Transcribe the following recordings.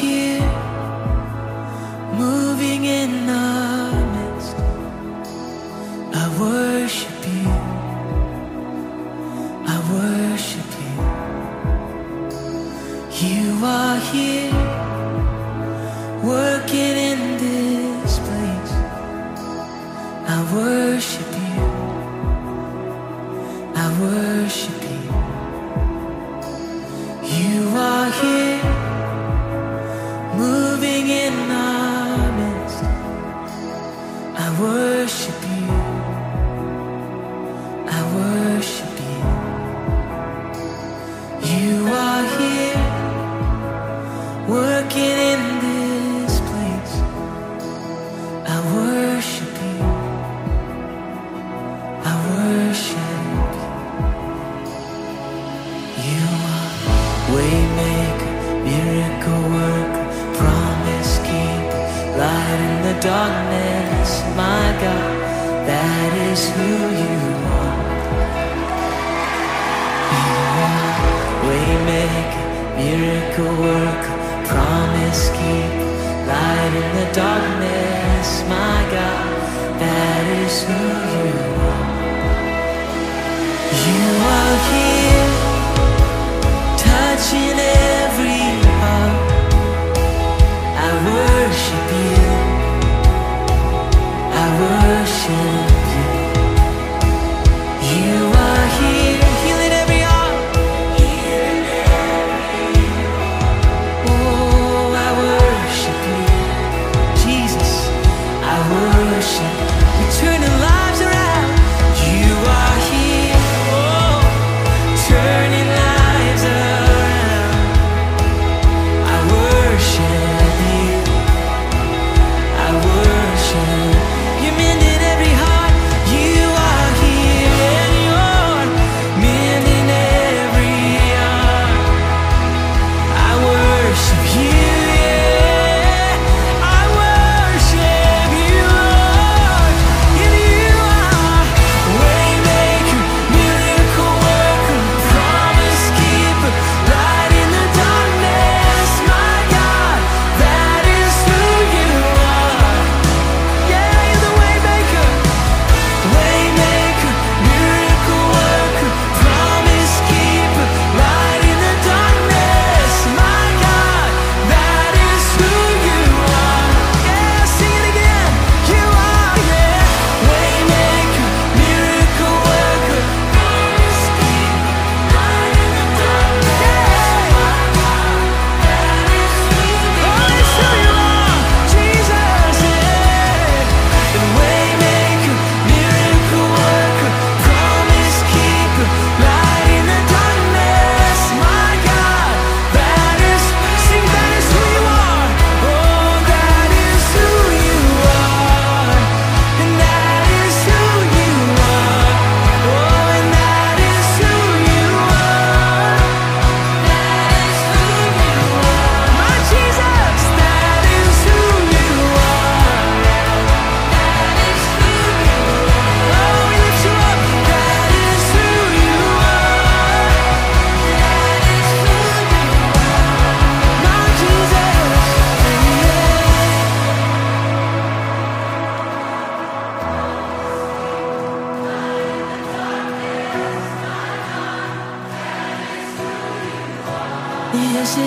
here. worship you. I worship you. You are here, working in this place. I worship you. I worship you. You are waymaker, miracle worker, promise keeper, light in the darkness my God, that is who you are. You are waymaker, miracle worker, promise keep, light in the darkness, my God, that is who you are. You are here, touching it. Let's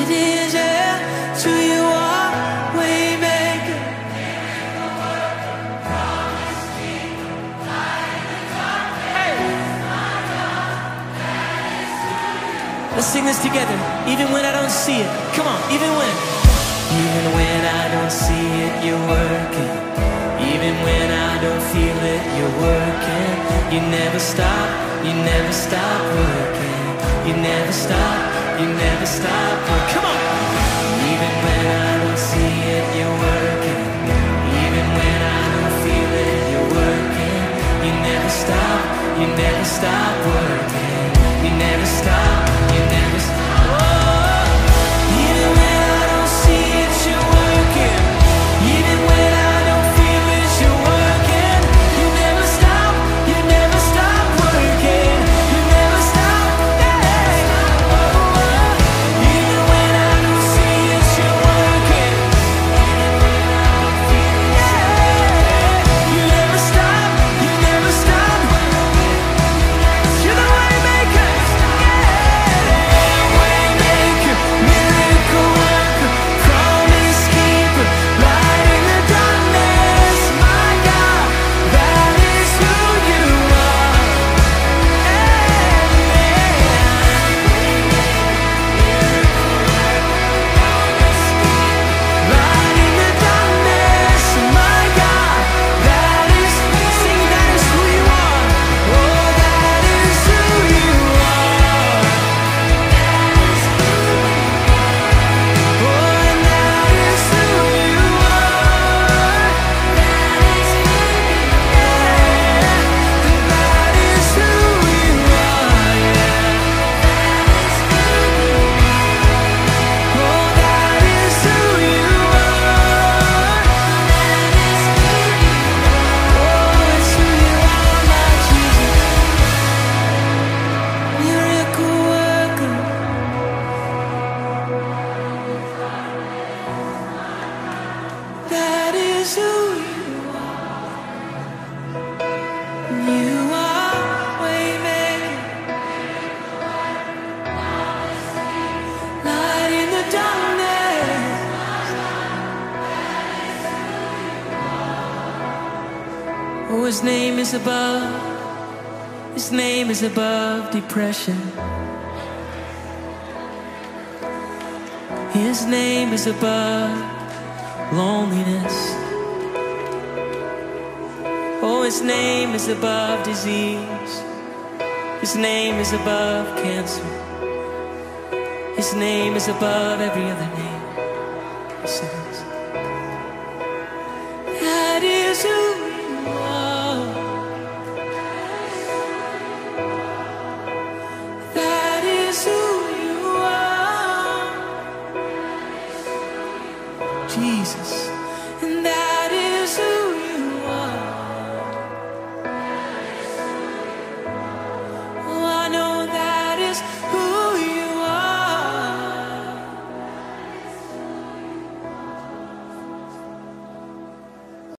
sing this together, even when I don't see it. Come on, even when. Even when I don't see it, you're working. Even when I don't feel it, you're working. You never stop, you never stop working. You never stop. You never stop. Come on. Even when I don't see it, you're were. Oh, his name is above. His name is above depression. His name is above loneliness. His name is above disease. His name is above cancer. His name is above every other name. He says, That is who